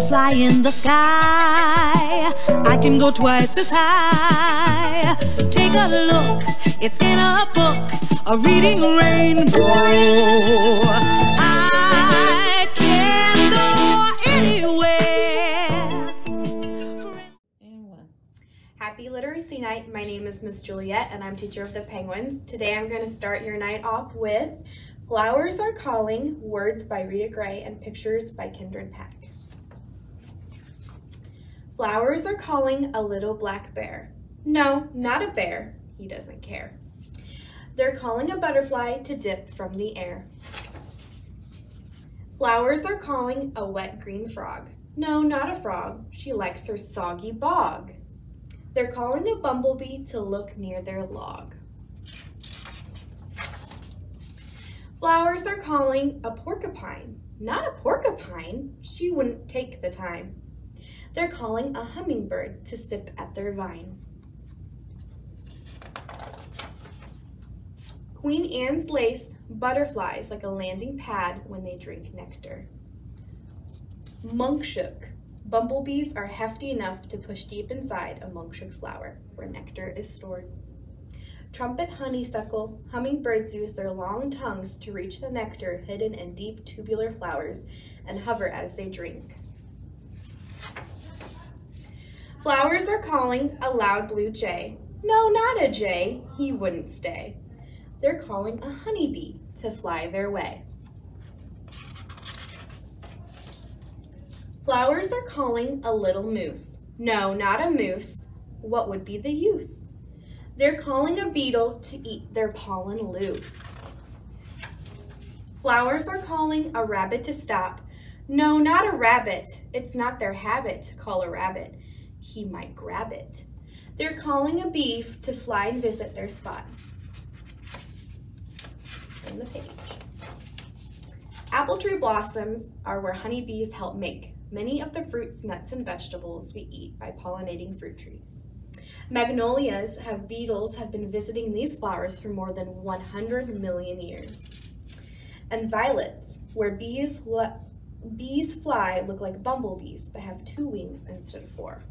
butterfly in the sky. I can go twice as high. Take a look, it's in a book, a reading rainbow. I can go anywhere. Happy Literacy Night. My name is Miss Juliet and I'm teacher of the Penguins. Today I'm going to start your night off with Flowers Are Calling, words by Rita Gray and pictures by Kenard Pak. Flowers are calling a little black bear. No, not a bear. He doesn't care. They're calling a butterfly to dip from the air. Flowers are calling a wet green frog. No, not a frog. She likes her soggy bog. They're calling a bumblebee to look near their log. Flowers are calling a porcupine. Not a porcupine. She wouldn't take the time. They're calling a hummingbird to sip at their vine. Queen Anne's lace butterflies like a landing pad when they drink nectar. Monkshood. Bumblebees are hefty enough to push deep inside a monkshood flower where nectar is stored. Trumpet honeysuckle, hummingbirds use their long tongues to reach the nectar hidden in deep tubular flowers and hover as they drink. Flowers are calling a loud blue jay. No, not a jay, he wouldn't stay. They're calling a honeybee to fly their way. Flowers are calling a little moose. No, not a moose. What would be the use? They're calling a beetle to eat their pollen loose. Flowers are calling a rabbit to stop. No, not a rabbit. It's not their habit to call a rabbit. He might grab it. They're calling a beef to fly and visit their spot. In the page. Apple tree blossoms are where honeybees help make many of the fruits, nuts, and vegetables we eat by pollinating fruit trees. Magnolias have beetles have been visiting these flowers for more than 100 million years. And violets, where bees, bees fly look like bumblebees but have two wings instead of four.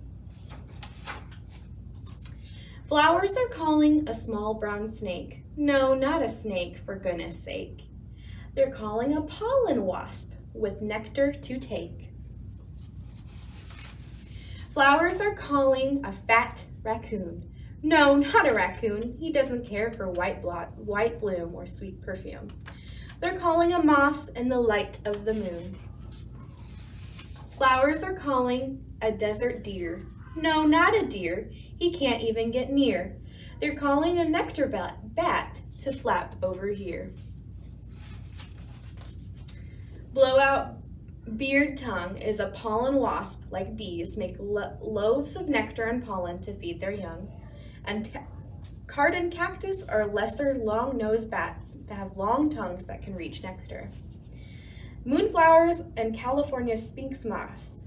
Flowers are calling a small brown snake. No, not a snake, for goodness sake. They're calling a pollen wasp with nectar to take. Flowers are calling a fat raccoon. No, not a raccoon. He doesn't care for white, blot, white bloom or sweet perfume. They're calling a moth in the light of the moon. Flowers are calling a desert deer. No, not a deer. He can't even get near. They're calling a nectar bat, bat to flap over here. Blowout beard tongue is a pollen wasp like bees make lo loaves of nectar and pollen to feed their young. And cardon cactus are lesser long-nosed bats that have long tongues that can reach nectar. Moonflowers and California sphinx moss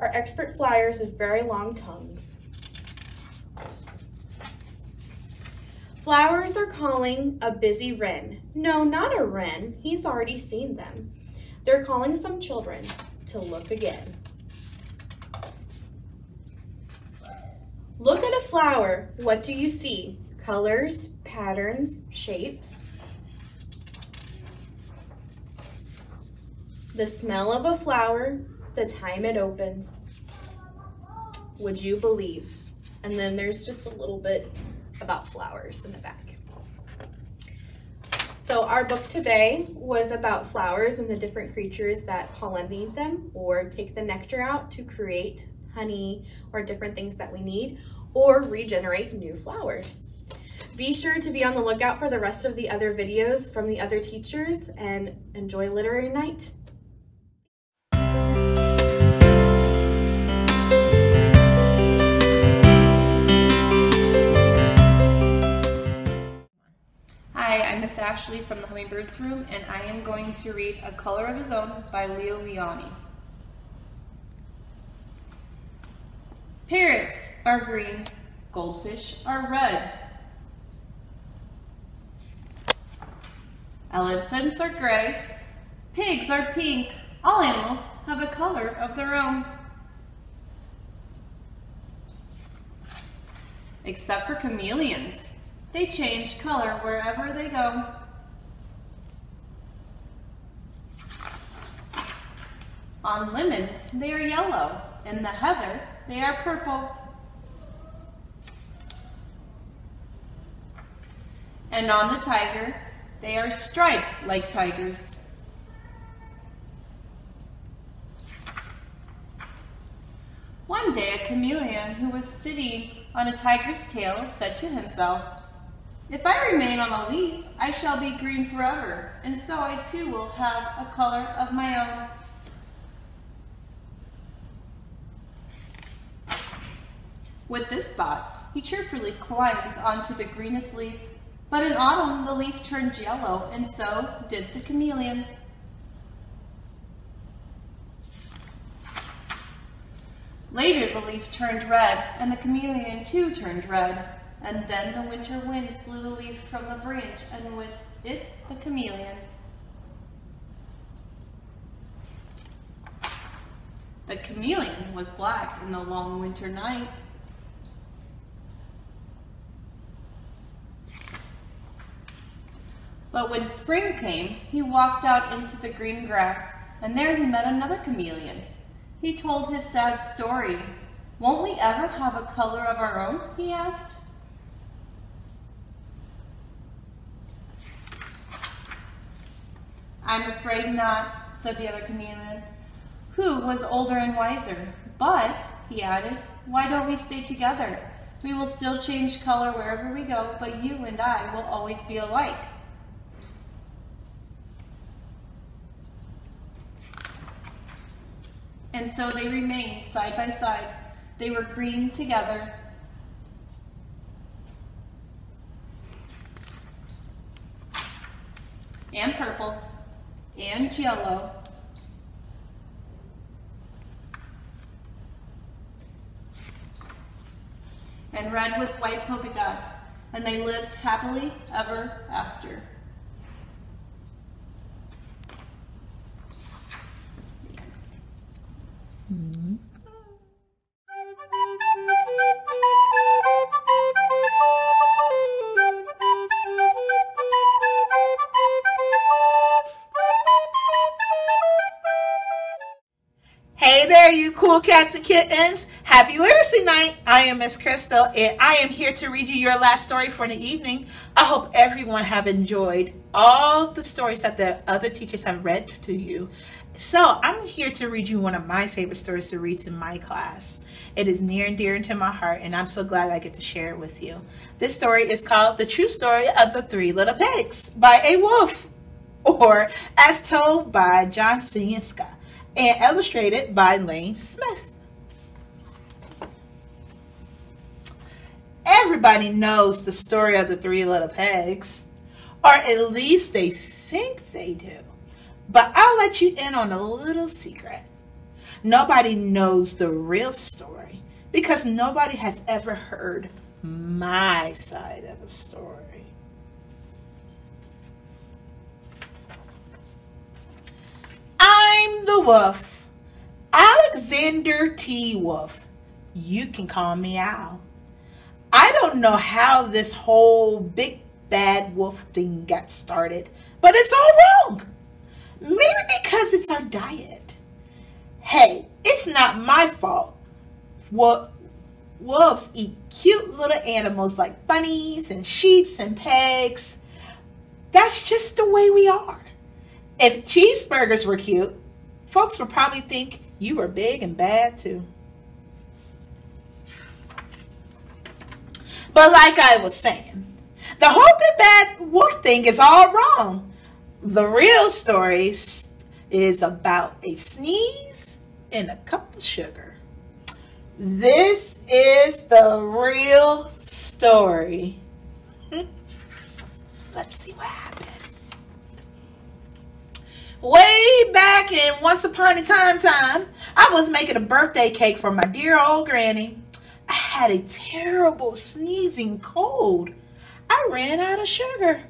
are expert flyers with very long tongues. Flowers are calling a busy wren. No, not a wren. He's already seen them. They're calling some children to look again. Look at a flower. What do you see? Colors, patterns, shapes. The smell of a flower, the time it opens. Would you believe? And then there's just a little bit about flowers in the back. So our book today was about flowers and the different creatures that pollinate them or take the nectar out to create honey or different things that we need or regenerate new flowers. Be sure to be on the lookout for the rest of the other videos from the other teachers and enjoy Literary Night. actually from the Hummingbirds Room, and I am going to read A Color of His Own by Leo Lionni. Parrots are green, goldfish are red. Elephants are gray, pigs are pink. All animals have a color of their own. Except for chameleons. They change color wherever they go. On lemons, they are yellow. In the heather, they are purple. And on the tiger, they are striped like tigers. One day, a chameleon who was sitting on a tiger's tail said to himself, If I remain on a leaf, I shall be green forever, and so I too will have a color of my own. With this thought, he cheerfully climbed onto the greenest leaf, but in autumn the leaf turned yellow, and so did the chameleon. Later the leaf turned red, and the chameleon too turned red. And then the winter winds blew the leaf from the branch, and with it the chameleon. The chameleon was black in the long winter night. But when spring came, he walked out into the green grass, and there he met another chameleon. He told his sad story. Won't we ever have a color of our own? he asked. I'm afraid not, said the other chameleon, who was older and wiser. But, he added, why don't we stay together? We will still change color wherever we go, but you and I will always be alike. And so they remained side by side. They were green together. And purple. And yellow. And red with white polka dots. And they lived happily ever after. Hey there, you cool cats and kittens. Happy Literacy Night. I am Miss Crystal, and I am here to read you your last story for the evening. I hope everyone have enjoyed all the stories that the other teachers have read to you. So I'm here to read you one of my favorite stories to read to my class. It is near and dear to my heart, and I'm so glad I get to share it with you. This story is called The True Story of the Three Little Pigs by A Wolf, or as told by Jon Scieszka, and illustrated by Lane Smith. Everybody knows the story of the Three Little Pigs, or at least they think they do. But I'll let you in on a little secret. Nobody knows the real story because nobody has ever heard my side of the story. I'm the wolf, Alexander T. Wolf. You can call me Al. I don't know how this whole big bad wolf thing got started, but it's all wrong. Maybe because it's our diet. Hey, it's not my fault. Well, wolves eat cute little animals like bunnies and sheeps and pigs. That's just the way we are. If cheeseburgers were cute, folks would probably think you were big and bad too. But like I was saying, the whole big bad wolf thing is all wrong. The real story is about a sneeze and a cup of sugar. This is the real story. Hmm. Let's see what happens. Way back in Once Upon a Time time, I was making a birthday cake for my dear old granny. I had a terrible sneezing cold. I ran out of sugar.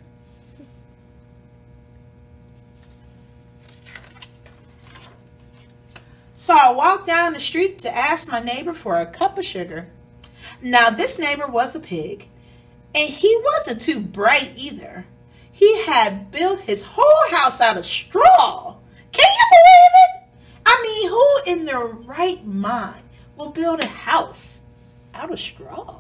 So I walked down the street to ask my neighbor for a cup of sugar. Now, this neighbor was a pig, and he wasn't too bright either. He had built his whole house out of straw. Can you believe it? I mean, who in their right mind will build a house out of straw?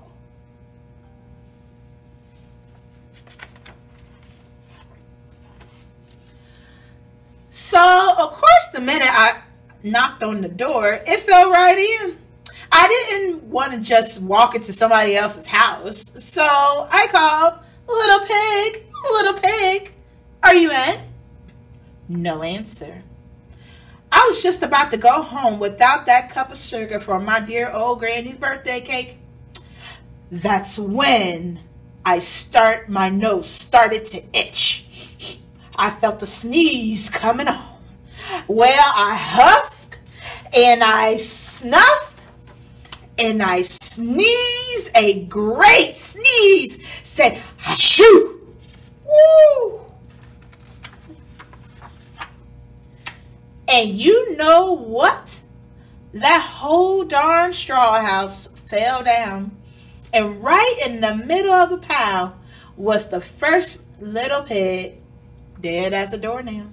So, of course, the minute I knocked on the door, it fell right in. I didn't want to just walk into somebody else's house. So I called, Little pig, little pig, are you in? No answer. I was just about to go home without that cup of sugar for my dear old granny's birthday cake. That's when I start my nose started to itch. I felt a sneeze coming on. Well, I huffed and I snuffed and I sneezed a great sneeze. Said, shoo! Woo! And you know what? That whole darn straw house fell down. And right in the middle of the pile was the first little pig, dead as a doornail.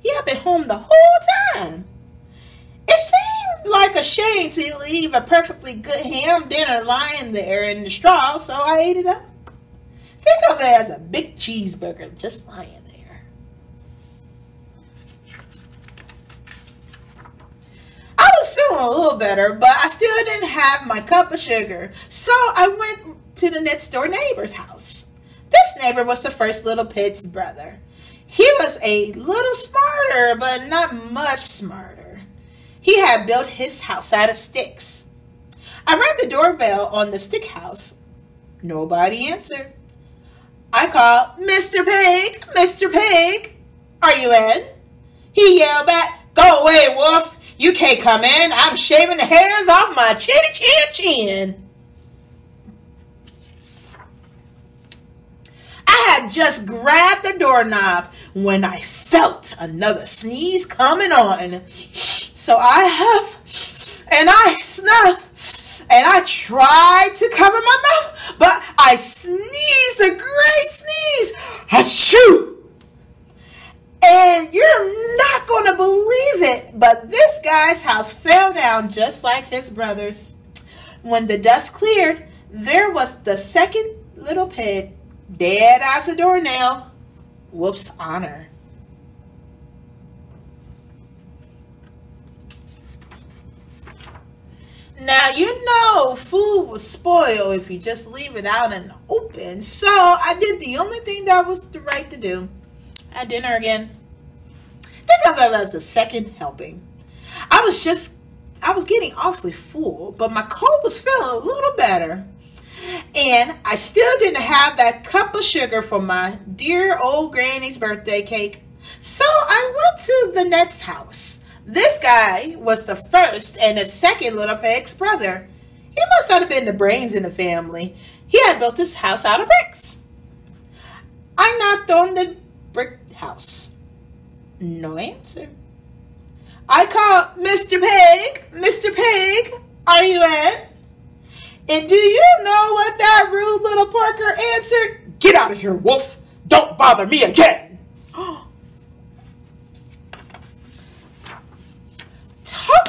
He had been home the whole time. It seemed like a shame to leave a perfectly good ham dinner lying there in the straw, so I ate it up. Think of it as a big cheeseburger just lying there. I was feeling a little better, but I still didn't have my cup of sugar, so I went to the next door neighbor's house. This neighbor was the first little pig's brother. He was a little smarter, but not much smarter. He had built his house out of sticks. I rang the doorbell on the stick house. Nobody answered. I called, Mr. Pig, Mr. Pig, are you in? He yelled back, Go away, Wolf. You can't come in. I'm shaving the hairs off my chinny chin chin. I had just grabbed the doorknob when I felt another sneeze coming on. So I huff and I snuff and I tried to cover my mouth, but I sneezed a great sneeze. Achoo! And you're not going to believe it, but this guy's house fell down just like his brother's. When the dust cleared, there was the second little pig dead as a doornail. Whoops, honor. Now, you know food will spoil if you just leave it out in the open. So, I did the only thing that was the right to do. At dinner again. Think of it as a second helping. I was just, I was getting awfully full, but my cold was feeling a little better. And I still didn't have that cup of sugar for my dear old granny's birthday cake. So I went to the next house. This guy was the first and the second little pig's brother. He must not have been the brains in the family. He had built his house out of bricks. I knocked on the brick house. No answer. I called Mr. Pig. Mr. Pig, are you in? And do you know what that rude little porker answered? Get out of here, wolf. Don't bother me again.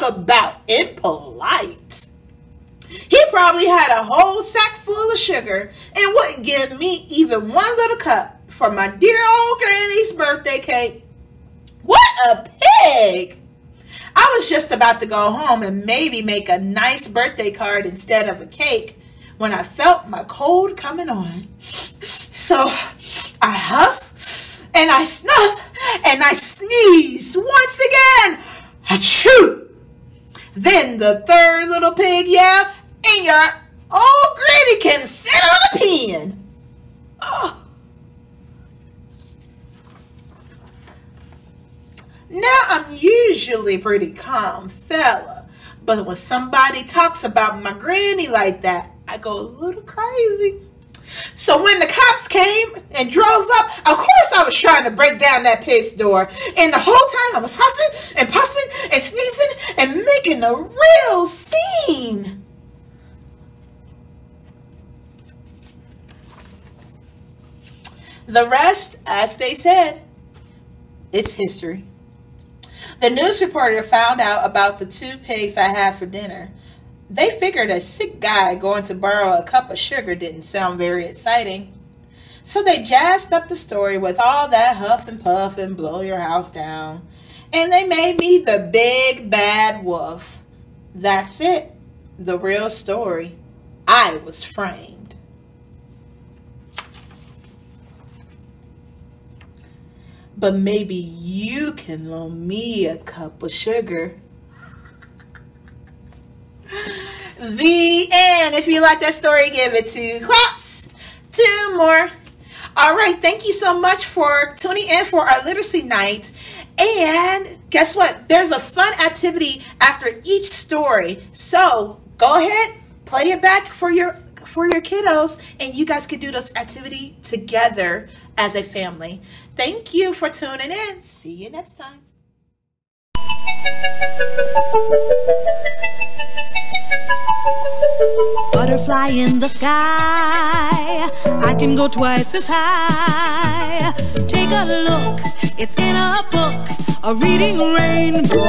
About impolite. He probably had a whole sack full of sugar and wouldn't give me even one little cup for my dear old granny's birthday cake. What a pig! I was just about to go home and maybe make a nice birthday card instead of a cake when I felt my cold coming on. So I huff and I snuff and I sneeze once again. Achoo! Then the third little pig yelled, and your old granny can sit on a pin. Oh. Now I'm usually pretty calm fella, but when somebody talks about my granny like that, I go a little crazy. So when the cops came and drove up, of course I was trying to break down that pig's door. And the whole time I was huffing and puffing making a real scene. The rest, as they said, it's history. The news reporter found out about the two pigs I had for dinner. They figured a sick guy going to borrow a cup of sugar didn't sound very exciting. So they jazzed up the story with all that huff and puff and blow your house down. And they made me the big bad wolf. That's it. The real story. I was framed. But maybe you can loan me a cup of sugar. The end. If you like that story, give it two claps. Two more. All right. Thank you so much for tuning in for our literacy night. And guess what? There's a fun activity after each story. So go ahead, play it back for your for your kiddos, and you guys can do this activity together as a family. Thank you for tuning in. See you next time. Butterfly in the sky, I can go twice as high. Take a look, it's in a book, a reading rainbow.